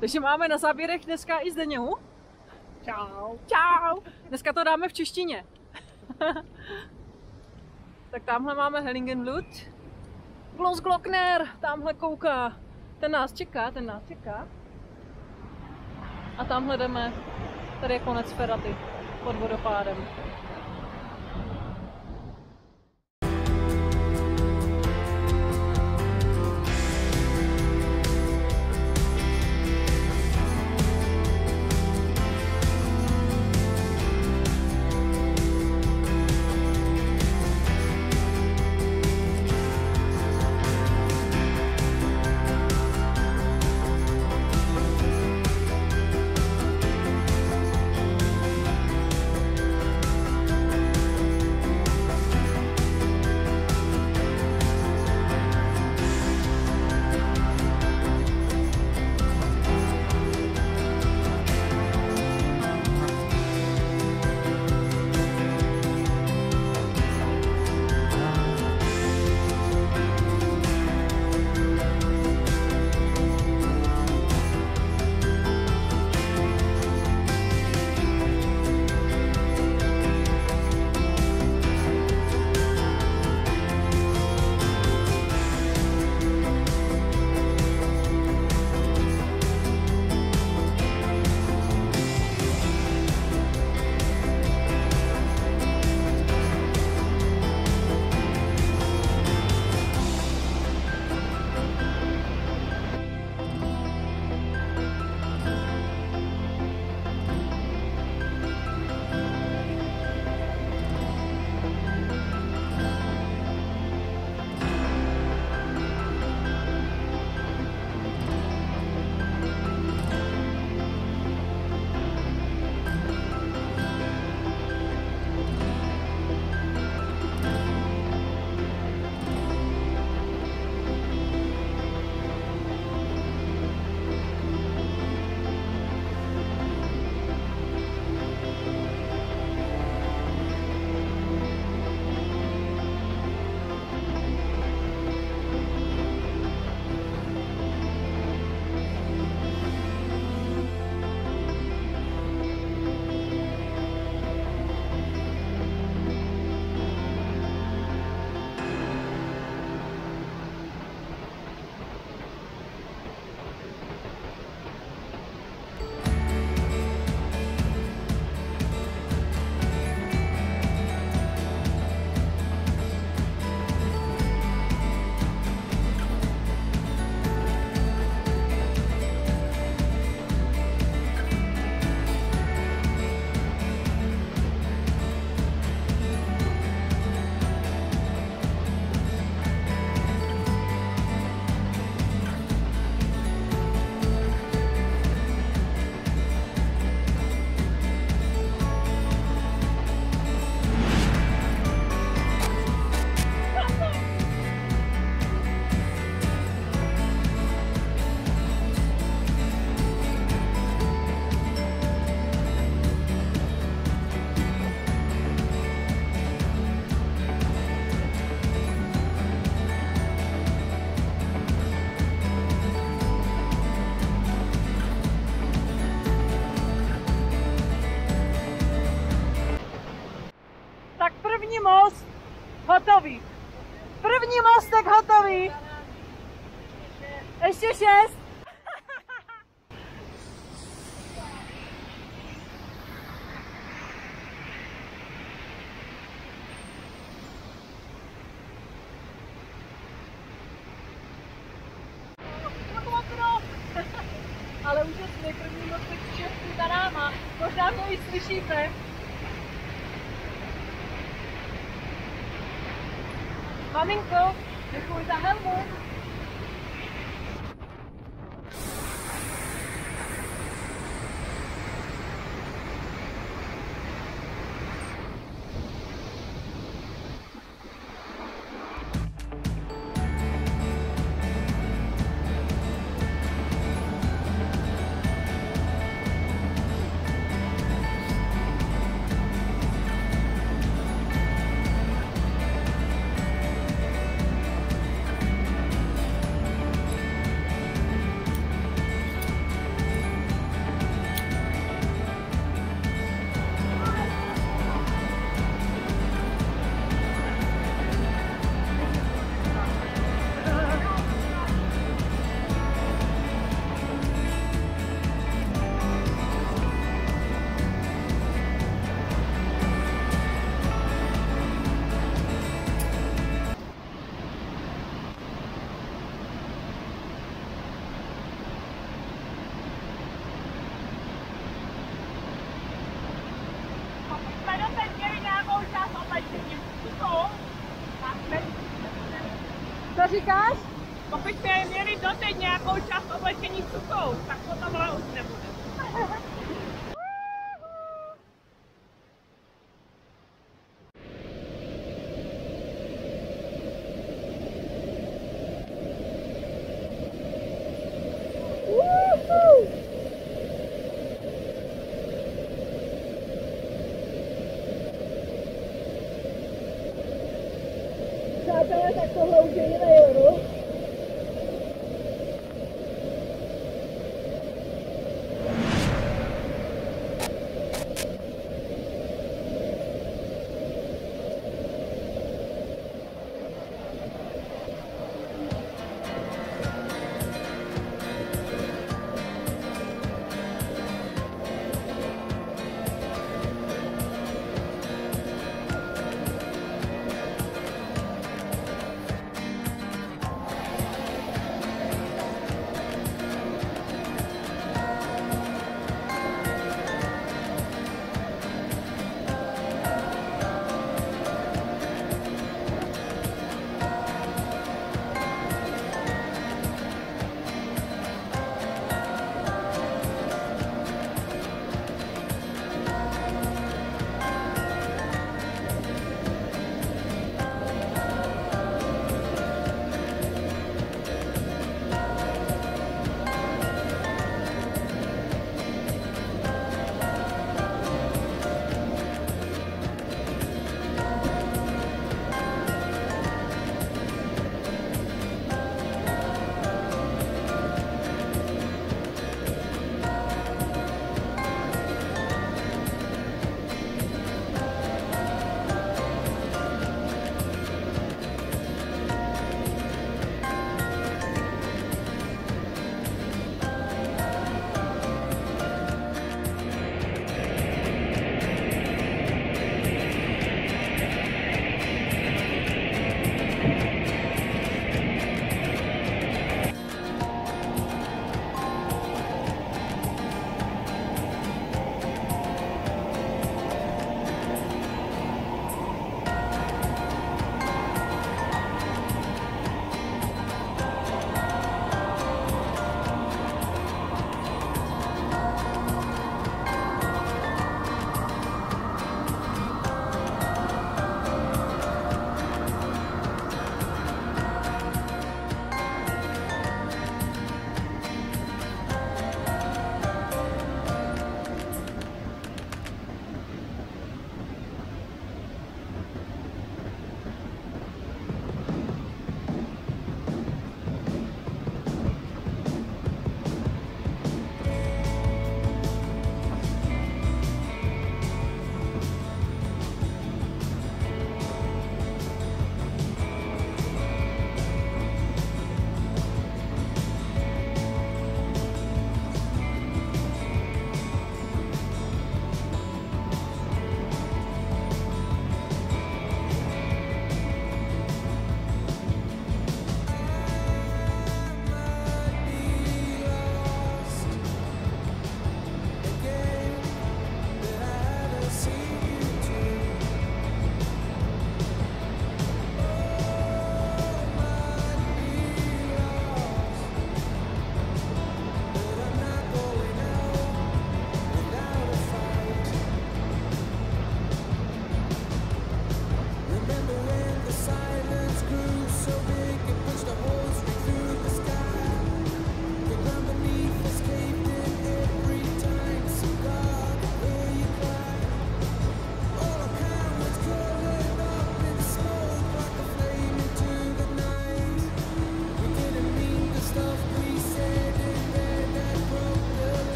Takže máme na záběrech dneska i Zdeněhu. Čau. Čau! Dneska to dáme v češtině. tak tamhle máme Hellingenblut. Glockner, tamhle kouká. Ten nás čeká, ten nás čeká. A tamhle jdeme, tady je konec Feraty pod vodopádem. principe. Flamingo, je gooit daar helemaal. Helmu. říkáš? Pokud jsme měli doteď nějakou část oblečení suchou, tak potom už nebude. Přátelé, tak tohle už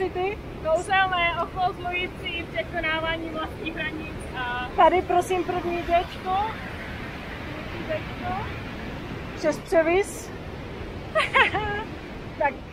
pocity? Kouzelné, okouzlující, překonávání vlastních hranic a Tady prosím první děčko. Přes převis. tak.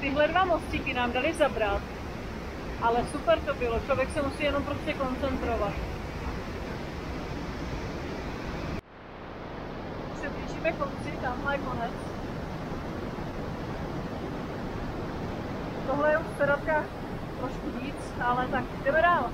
Tyhle dva mostíky nám dali zabrat, ale super to bylo, člověk se musí jenom prostě koncentrovat. Se blížíme konci, tamhle je konec. Tohle je už sedatka trošku víc, ale tak jdeme dál.